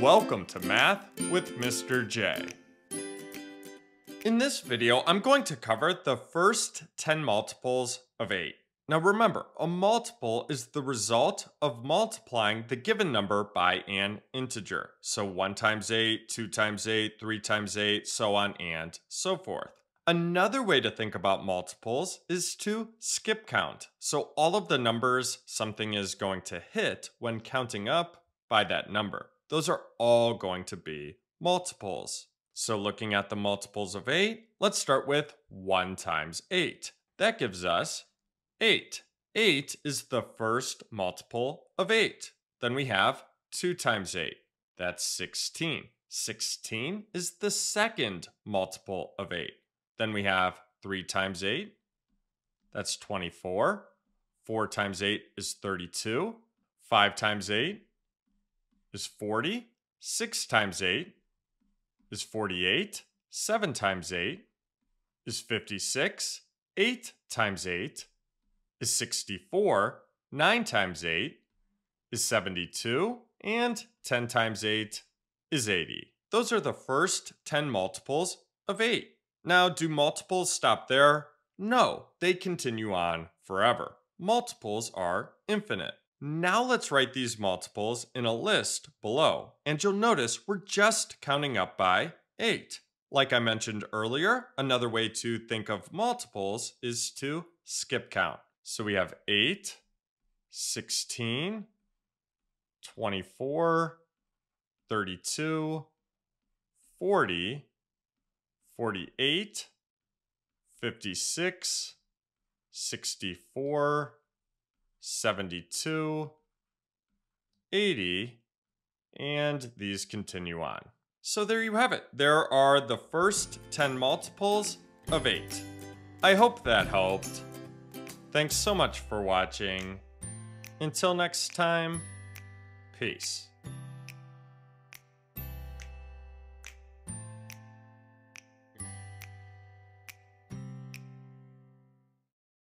Welcome to Math with Mr. J. In this video, I'm going to cover the first 10 multiples of 8. Now remember, a multiple is the result of multiplying the given number by an integer. So 1 times 8, 2 times 8, 3 times 8, so on and so forth. Another way to think about multiples is to skip count. So all of the numbers something is going to hit when counting up by that number. Those are all going to be multiples. So looking at the multiples of 8, let's start with 1 times 8. That gives us 8. 8 is the first multiple of 8. Then we have 2 times 8. That's 16. 16 is the second multiple of 8. Then we have 3 times 8. That's 24. 4 times 8 is 32. 5 times 8 is 40. 6 times 8 is 48. 7 times 8 is 56. 8 times 8 is 64. 9 times 8 is 72. And 10 times 8 is 80. Those are the first 10 multiples of 8. Now, do multiples stop there? No, they continue on forever. Multiples are infinite. Now let's write these multiples in a list below, and you'll notice we're just counting up by 8. Like I mentioned earlier, another way to think of multiples is to skip count. So we have 8, 16, 24, 32, 40, 48, 56, 64, 72, 80, and these continue on. So there you have it. There are the first 10 multiples of 8. I hope that helped. Thanks so much for watching. Until next time, peace.